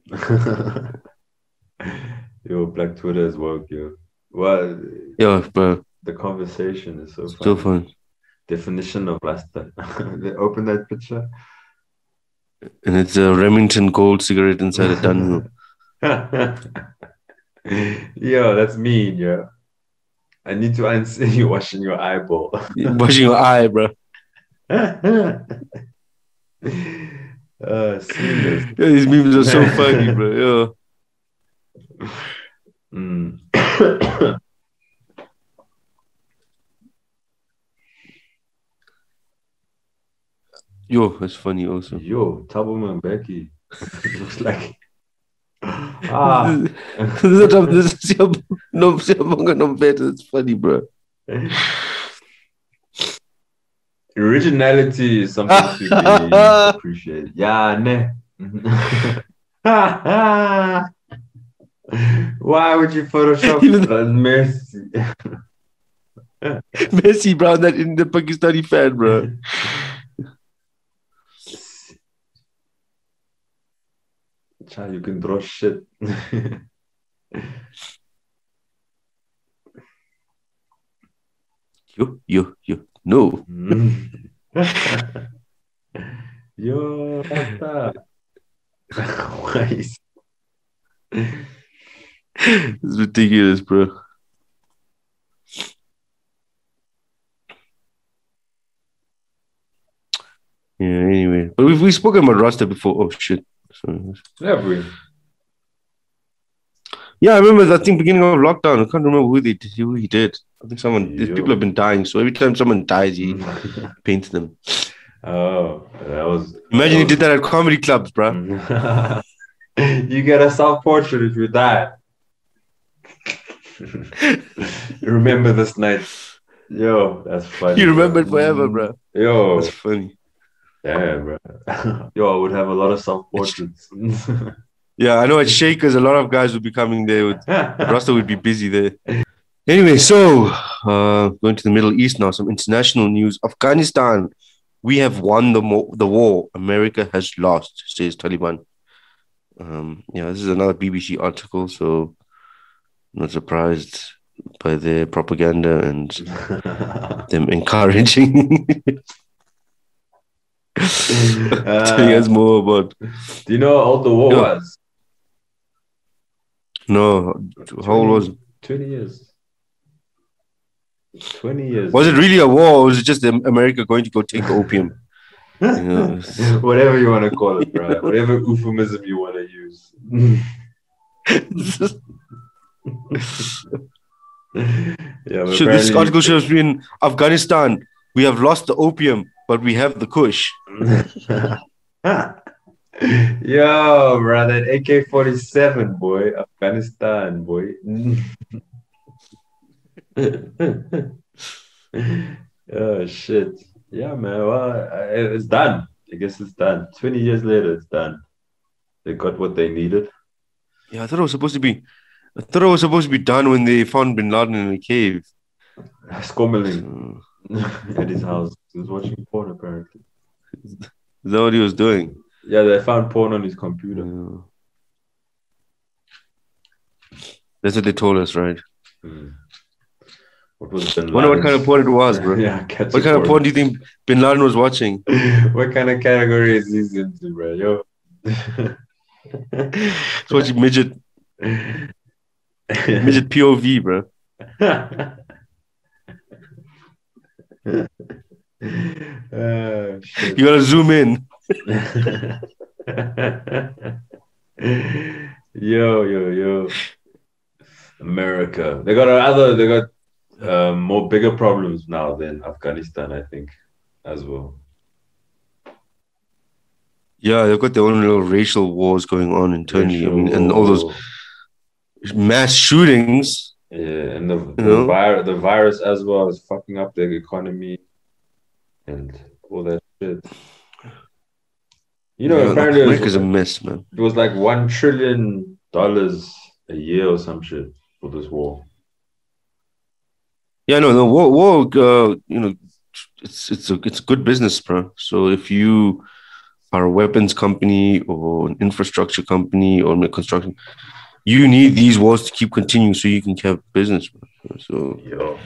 yo, Black Twitter is woke, yo. Well, Yeah, but the conversation is so still fun. Definition of Rasta. they open that picture. And it's a Remington gold cigarette inside a Dunhill. yo, that's mean, yo. I need to answer you washing your eyeball. Washing your eye, bro. uh, seamless. Yeah, these memes are so funny, bro. Yeah. Mm. Yo, that's funny also. Yo, Taboman Becky. Looks like. Ah. this is a- this is your no no better. It's funny, bro. Originality is something to be appreciated. Yeah, ne. Why would you Photoshop Messi? Messi, bro, that in the Pakistani fan, bro. Child, you can draw shit. you, you, you. No. Yo, Rasta. it's ridiculous, bro. Yeah, anyway. But we've, we've spoken about Rasta before. Oh, shit. Sorry. Yeah, I remember that thing beginning of lockdown. I can't remember who they did, who he did. I think someone these people have been dying. So every time someone dies, he paints them. oh, that was. Imagine he did that at comedy clubs, bro. you get a self portrait if you die. you remember this night. Yo, that's funny. You remember it forever, bro. Yo, That's funny. Damn, bro. Yo, I would have a lot of self portraits. Yeah, I know at Shakers, a lot of guys would be coming there. With, Rasta would be busy there. Anyway, so uh, going to the Middle East now. Some international news. Afghanistan, we have won the mo- the war. America has lost, says Taliban. Um, yeah, this is another BBC article, so I'm not surprised by their propaganda and them encouraging. Uh, Telling us more about Do you know how old the war Yeah. was? no. How old was it? 20 years. 20 years. Was it really a war, or was it just America going to go take opium? Whatever you want to call it, bro. Whatever euphemism you want to use. yeah, this article should have been Afghanistan. We have lost the opium, but we have the Kush. Yo, brother, AK 47, boy. Afghanistan, boy. oh, shit. Yeah, man. Well, it's done. I guess it's done. 20 years later, it's done. They got what they needed. Yeah, I thought it was supposed to be. I thought it was supposed to be done when they found Bin Laden in a cave. Scommling Uh, at his house. He was watching porn, apparently. is that what he was doing? Yeah, they found porn on his computer. Yeah. That's what they told us, right? Hmm. What was Bin Wonder what kind of porn it was, bro. yeah, What kind of porn do you think Bin Laden was watching? what kind of category is this into, bro? Yo. He's watching midget, midget POV, bro. Oh. You gotta zoom in. yo, yo, yo. America. They got other they got um, more bigger problems now than Afghanistan, I think, as well. Yeah, they've got their own little racial wars going on internally. I mean, and all those mass shootings. Yeah, and the, the, vir- the virus as well is fucking up the economy and all that shit. You know, Yeah, apparently it America's was, a mess, man. it was like one trillion dollars a year or some shit for this war. Yeah, no, no, war, war. Uh, you know, it's it's a it's good business, bro. So if you are a weapons company or an infrastructure company or a construction, you need these wars to keep continuing so you can have business. Bro. So Yo,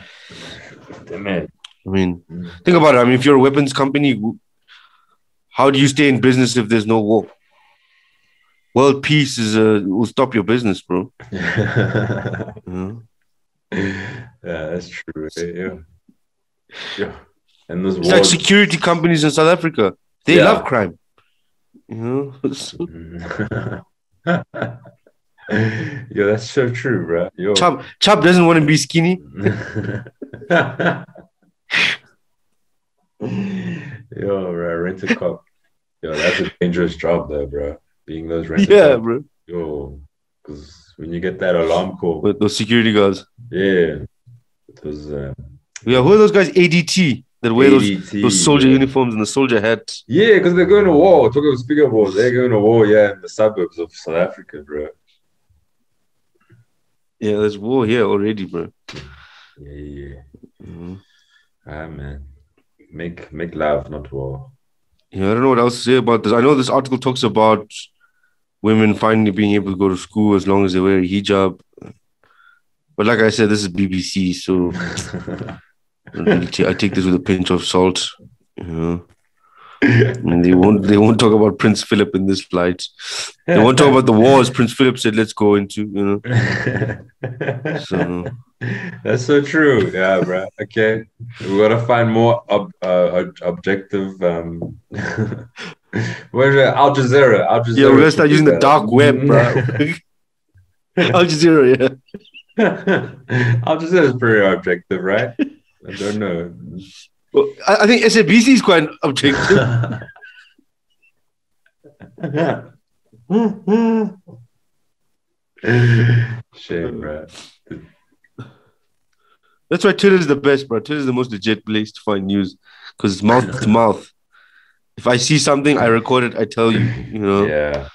damn it. I mean, Mm. think about it. I mean, if you're a weapons company, how do you stay in business if there's no war? World peace is uh, will stop your business, bro. yeah, know? that's true. Yeah. yeah. And war. like security companies in South Africa. They Yeah. love crime. You know, So- Yo, that's so true, bro. Yo. Chub Chub doesn't want to be skinny. Yo, bro, rent a cop. Yo, that's a dangerous job, though, bro. Being those rent Yeah, bro. Yo, because when you get that alarm call, With those security guards. yeah, was uh, Yeah, who are those guys? ADT that wear those, ADT, those soldier bro. uniforms and the soldier hats. Yeah, because they're going to war. Talking of speaking of war, they're going to war, yeah, in the suburbs of South Africa, bro. Yeah, there's war here already, bro. Yeah, yeah. Mhm. Ah, man. Make make love, not war. Yeah, I don't know what else to say about this. I know this article talks about women finally being able to go to school as long as they wear a hijab. But like I said, this is BBC, so I don't really ta- I take this with a pinch of salt. You know, I mean, they won't they won't talk about Prince Philip in this light. They won't talk about the wars Prince Philip said, "Let's go into." You know, so That's so true. Yeah, bro. Okay. We gotta find more ob- uh, objective um Where's Al Jazeera? Al Jazeera. Yeah, we're gonna start using the dark web, bro. Al Jazeera, yeah. Al Jazeera is pretty objective, right? I don't know. Well, I, I think SABC is quite objective. Shame, bro. That's why Twitter is the best, bro. Twitter is the most legit place to find news because it's mouth to mouth. If I see something, I record it. I tell you. You know, Yeah.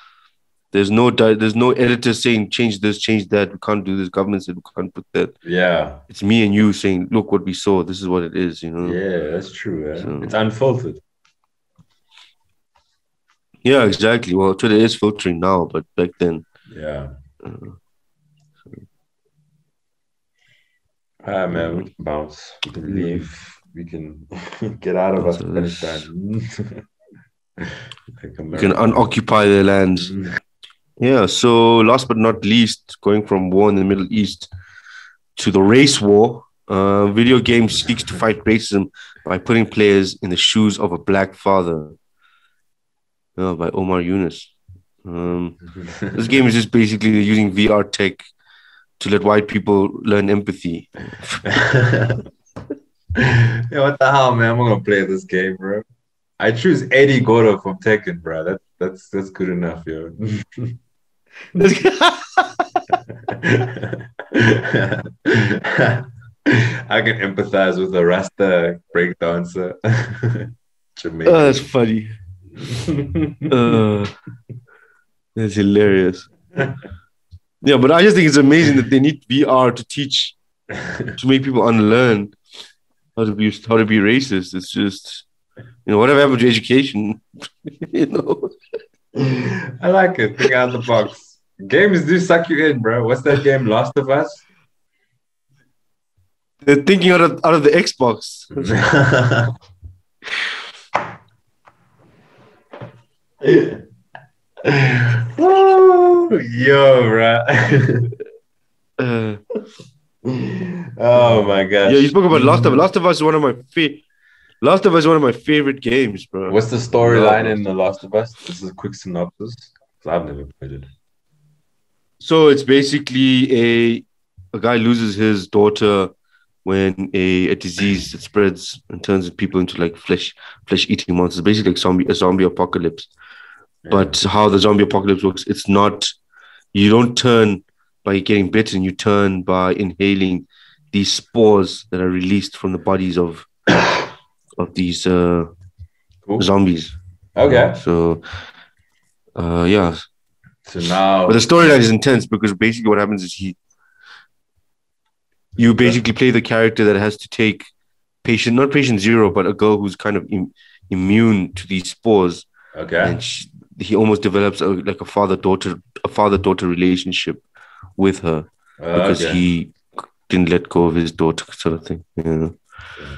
There's no di- there's no editor saying change this, change that. We can't do this. Government said we can't put that. Yeah. It's me and you saying, look what we saw. This is what it is. You know. Yeah, that's true. eh? So- It's unfiltered. Yeah, exactly. Well, Twitter is filtering now, but back then, Yeah. uh, Ah, man, we can bounce. We can leave. We can get out of So this- Afghanistan. Like we can unoccupy their lands. Yeah. So last but not least, going from war in the Middle East to the race war, uh, video game seeks to fight racism by putting players in the shoes of a black father. Yeah, by Omar Yunus. Um, this game is just basically using VR tech to let white people learn empathy. yeah, what the hell, man? I'm gonna play this game, bro. I choose Eddie Gordo from Tekken, bro. That, that's that's good enough, yo. I can empathize with a Rasta breakdancer. Jamaican. Oh, that's funny. Uh, that's hilarious. Yeah, but I just think it's amazing that they need VR to teach to make people unlearn how to be how to be racist. It's just you know whatever happened to education, you know. I like it. Think out the box. Games do suck you in, bro. What's that game? Last of Us? They're thinking out of out of the Xbox. Woo! Yo, bro. Uh, oh my gosh. yeah, you spoke about Last of Us. Last of Us is one of my fa- Last of Us is one of my favorite games, bro. What's the storyline in The Last of Us? This is a quick synopsis. 'cause I've never played it. So it's basically a a guy loses his daughter when a, a disease that spreads and turns people into like flesh flesh eating monsters. Basically, like zombie a zombie apocalypse. But how the zombie apocalypse works, it's not you don't turn by getting bitten. You turn by inhaling these spores that are released from the bodies of of these uh, Cool. zombies. Okay. So, uh, yeah, So now but the storyline is intense because basically what happens is he, you basically play the character that has to take patient, not patient zero, but a girl who's kind of Im- immune to these spores, Okay. and she, he almost develops a, like a father daughter, a father daughter relationship with her because okay. he didn't let go of his daughter, sort of thing. You Yeah,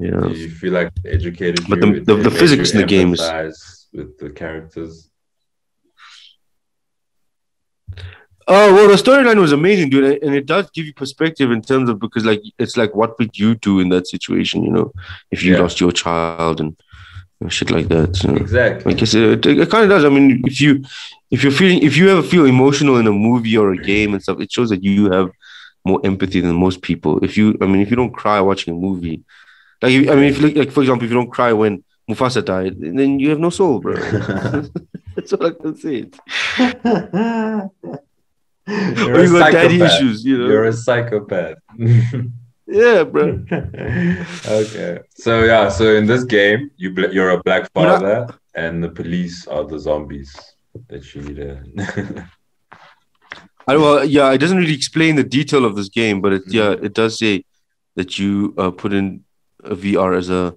yeah. Do you feel like educated But you? the- the- the physics in the game is- with the characters. Oh well, the storyline was amazing, dude, and it does give you perspective in terms of because like it's like what would you do in that situation, you know, if you Yeah. lost your child and shit like that. So. Exactly. I guess it, it kind of does. I mean, if you if you're feeling if you ever feel emotional in a movie or a game and stuff, it shows that you have more empathy than most people. If you, I mean, if you don't cry watching a movie, like if, I mean, if like for example, if you don't cry when Mufasa died, then you have no soul, bro. That's all I can say. You're Or you got daddy issues, you know. You're a psychopath. Yeah, bro. okay. So yeah, so in this game, you bl- you're a black But I- father, and the police are the zombies that you need to. I, well, yeah, it doesn't really explain the detail of this game, but it yeah, it does say that you uh, put in VR as a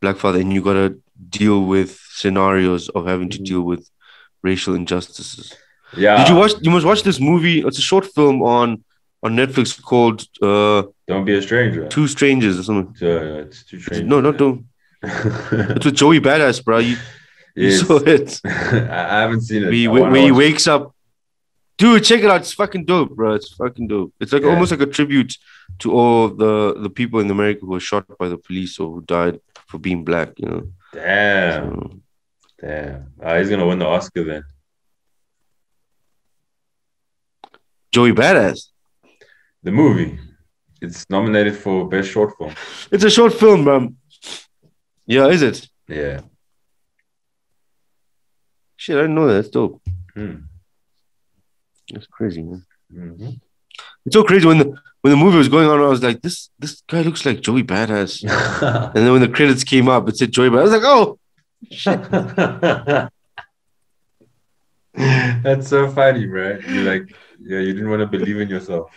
black father, and you gotta deal with scenarios of having to Mhm. deal with racial injustices. yeah. Did you watch? You must watch this movie. It's a short film on on Netflix called uh, Don't be a stranger. Two Strangers or something. Uh, it's two strangers. No, not don't. It's with Joey Badass, bro. You, you saw it. I haven't seen it. Where, he- I where he wakes up. Dude, check it out. It's fucking dope, bro. It's fucking dope. It's like Yeah. almost like a tribute to all the the people in America who were shot by the police or who died for being black. You know. Damn. So, Damn. Ah, he's gonna win the Oscar then. Joey Badass. The movie. It's nominated for best short film. It's a short film, man. Yeah, is it? Yeah. Shit, I didn't know that. That's dope. Hmm. That's crazy, man. Mhm. It's so crazy when the when the movie was going on. I was like, this this guy looks like Joey Badass. And then when the credits came up, it said Joey Badass. I was like, oh, That's so funny, bro. You're like, yeah, you didn't want to believe in yourself.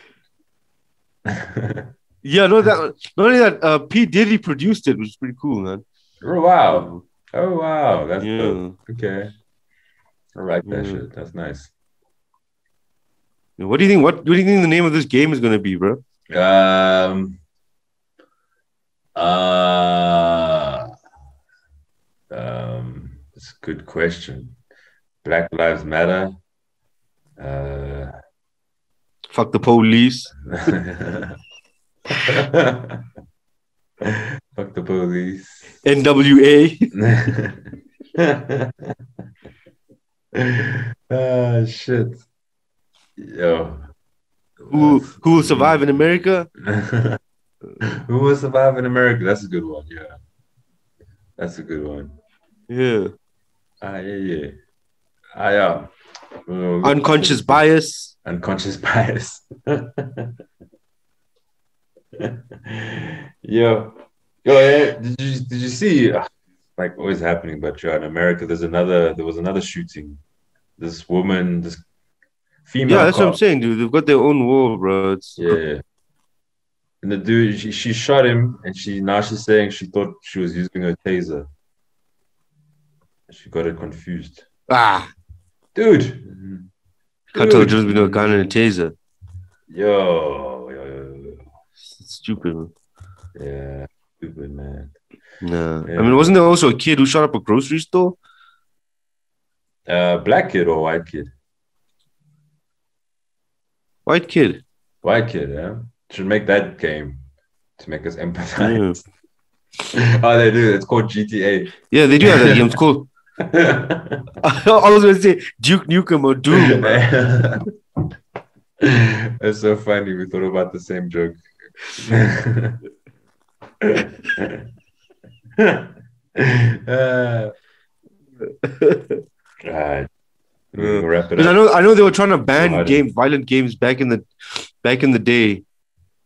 yeah, no, that not only that, uh, P Diddy produced it, which is pretty cool, man. oh wow! Oh wow! That's Yeah. dope. Okay, I like that Yeah. shit. That's nice. What do you think? What, what do you think the name of this game is going to be, bro? Um. Uh. Um. It's a good question. Black Lives Matter. Uh. Fuck the police. Fuck the police. NWA. ah, shit. Yo. Who who will survive in America? Who will survive in America? That's a good one. Yeah. That's a good one. Yeah. Ah, yeah, yeah. Ah, yeah. Unconscious bias. unconscious bias. yo, yo, yeah, did you did you see? ah, Like always happening, but yeah, in America, there's another. There was another shooting. This woman, this female. Yeah, that's what I'm saying, dude. They've got their own war, bro. It's Yeah. And the dude, she, she shot him, and she now she's saying she thought she was using a taser. She got it confused, ah. dude. Can't tell the difference between a gun and a taser. Yo, yo, yo, yo. It's stupid. Man. yeah, stupid man. No, Yeah. I mean, wasn't there also a kid who shot up a grocery store? Uh, black kid or white kid? White kid. White kid, yeah. Should make that game to make us Yeah. empathize. oh, they do. It's called GTA. Yeah, they do have that game. It's called. I was going to say Duke Nukem or Doom. That's so funny. We thought about the same joke. uh, right. Wrap it Because I know, I know they were trying to ban game, violent games back in the, back in the day.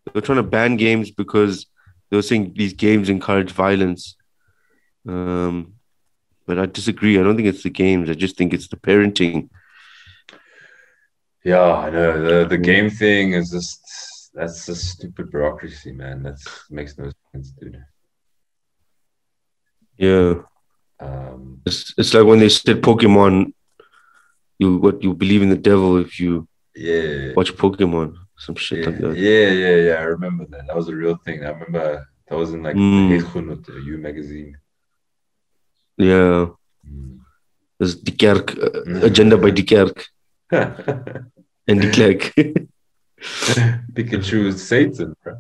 They were trying to ban games because they were saying these games encourage violence. Um, but I disagree. I don't think it's the games. I just think it's the parenting. Yeah, I know. The the game thing is just that's just stupid bureaucracy, man. That makes no sense, dude. Yeah, Um, it's it's like when they said Pokemon. You what you believe in the devil if you yeah. watch Pokemon, some shit Yeah, like that. yeah, yeah, yeah. I remember that. That was a real thing. I remember that was in like Mm. the the U magazine. Yeah, Mm. there's De Klerk, uh, agenda by De Klerk and De Klerk. Pikachu is Satan, bro.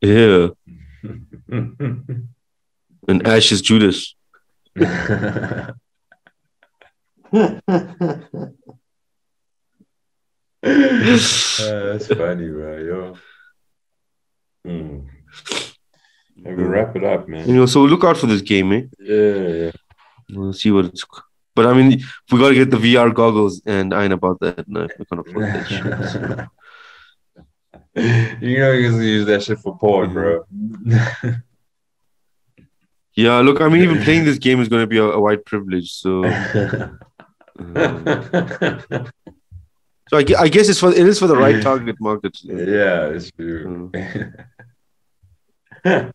yeah, and Ash is Judas. Uh, that's funny, bro. Yo. Mm. Yeah, we'll wrap it up, man. You know, so look out for this game, eh? Yeah, yeah. We'll see what it's. But I mean, we gotta get the VR goggles, and I ain't about that. No, we can't afford that shit. so. you know you can use that shit for porn, bro. Yeah, look, I mean, even playing this game is gonna be a, a white privilege. So, um, so I, I guess it's for it is for the right target market. yeah, it's true. Mm.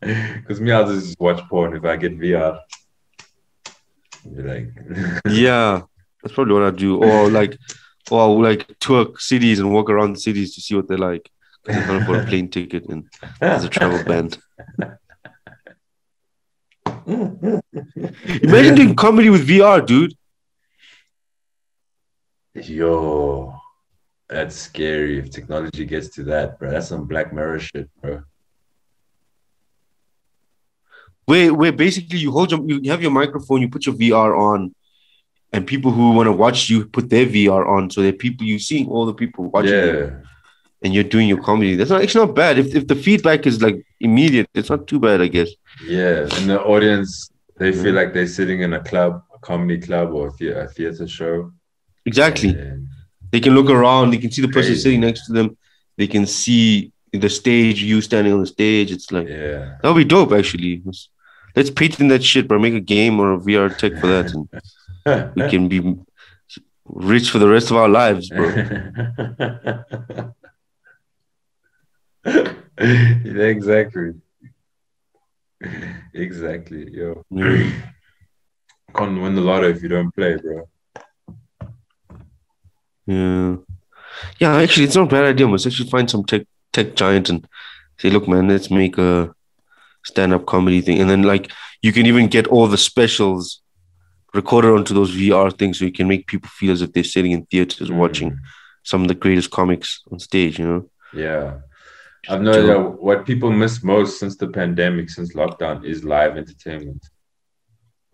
Because me, I'll just watch porn if I get VR. Be like, Yeah, that's probably what I do. Or like, or like tour cities and walk around the cities to see what they're like. 'Cause I can't afford a plane ticket and there's a travel band. Imagine doing comedy with VR, dude. Yo, that's scary if technology gets to that, bro. That's some Black Mirror shit, bro. where where basically you hold your you have your microphone, you put your VR on, and people who want to watch you put their VR on, so that people you seeing all the people watching you, Yeah. and you're doing your comedy. That's not it's not bad. If if the feedback is like immediate, it's not too bad, I guess. Yeah. And the audience, they feel mm-hmm. like they're sitting in a club, a comedy club or a theater show. Exactly. And- They can look around. They can see the person Crazy. sitting next to them. They can see the stage. You standing on the stage. It's like yeah. that would be dope. Actually, let's, let's patent that shit, bro. Make a game or a VR tech for that, and we can be rich for the rest of our lives, bro. yeah, exactly. Exactly. Yo. Yeah. Can't win the lotto if you don't play, bro. Yeah. Yeah, actually, it's not a bad idea. Let's actually find some tech tech giant and say, look, man, let's make a stand up comedy thing. And then, like, you can even get all the specials recorded onto those VR things so you can make people feel as if they're sitting in theaters mm. watching some of the greatest comics on stage, you know? Yeah. I've noticed that what people miss most since the pandemic, since lockdown, is live entertainment.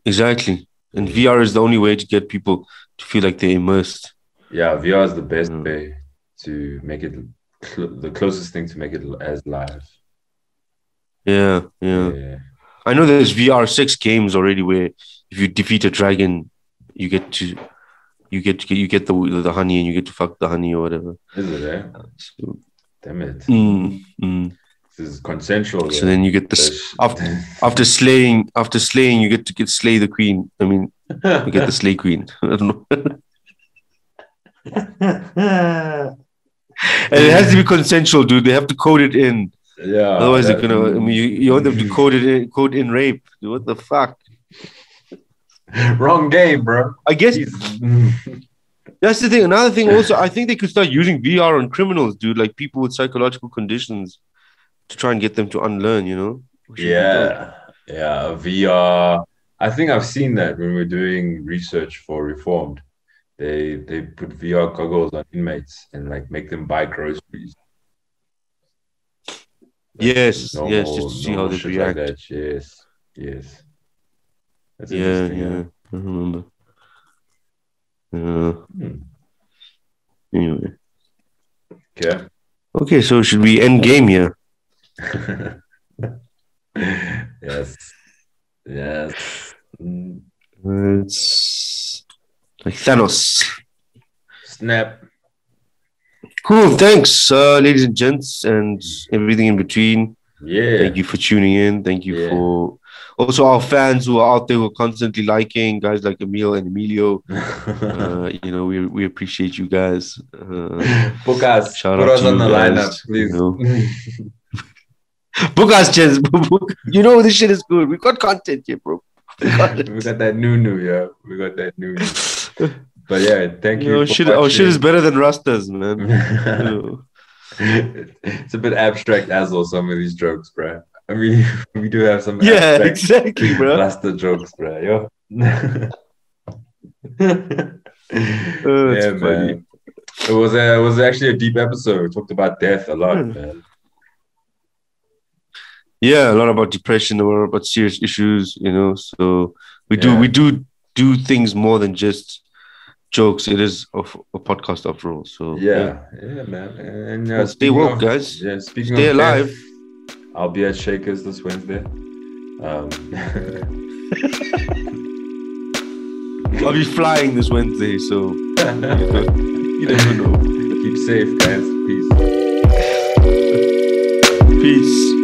Exactly. And VR is the only way to get people to feel like they're immersed. Yeah, VR is the best Mm. way to make it cl- the closest thing to make it as live. Yeah, yeah. yeah. I know there's VR six games already where if you defeat a dragon, you get to you get to you get the the honey and you get to fuck the honey or whatever. Is it, eh? So, Damn it. mm, mm. This is consensual. so then you get this after after slaying after slaying you get to get slay the queen. I mean you get the slay queen. I don't know. And it has to be consensual, dude. They have to code it in. yeah. Otherwise they're gonna I mean you, you want them to code it in code in rape. What the fuck? Wrong game, bro. I guess That's the thing. Another thing, also, I think they could start using VR on criminals, dude, like people with psychological conditions, to try and get them to unlearn. You know? Which would be dope. yeah. Yeah. VR. I think I've seen that when we're doing research for Reformed. They they put VR goggles on inmates and like make them buy groceries. Yes, yes, just to see how they react. that. Yes, yes. That's Yeah, interesting, yeah, I remember. Yeah. Hmm. Anyway, Okay. okay. So should we end game here? yes. Yes. It's like Thanos. Snap. Cool. Thanks, uh, ladies and gents, and everything in between. Yeah. Thank you for tuning in. Thank you Yeah. for also our fans who are out there who are constantly liking guys like Emil and Emilio. uh, you know, we we appreciate you guys. Uh, Book us. Shout Put out us to on you the guys, lineup, please. you book us, Jens. you know this shit is good. We got content here, bro. We got we got that new new, yeah. We got that new. But yeah, thank You you. know, for shit, our shit is better than Rastas, man. It's a bit abstract as well, some of these jokes, bro. I mean, we do have some Yeah, exactly, bro. Rasta jokes, bro. Yo. Oh, yeah, man. It was a, it was actually a deep episode. We talked about death a lot, Hmm. man. Yeah, a lot about depression, a lot about serious issues, you know. So we do we do do things more than just jokes. It is a, a podcast after all. So Yeah, yeah, man. And uh, stay woke, of- guys. Yeah, speaking Stay alive. death, I'll be at Shakers this Wednesday. Um, I'll be flying this Wednesday. So you never know. keep safe, guys. Peace. Peace.